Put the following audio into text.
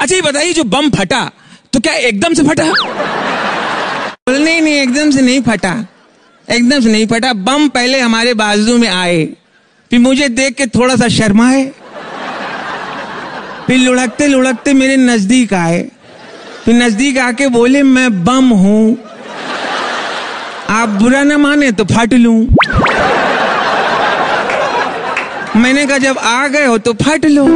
अच्छा ये बताइए, जो बम फटा तो क्या एकदम से फटा? नहीं नहीं, एकदम से नहीं फटा। एकदम से नहीं फटा। बम पहले हमारे बाजू में आए। फिर मुझे देख के थोड़ा सा शर्माए। फिर लुढ़कते लुढ़कते मेरे नज़दीक आए। फिर नज़दीक आके बोले, मैं बम हूँ। आप बुरा ना माने तो फट लूँ। मैंने कहा, जब आ गए हो तो फट लो।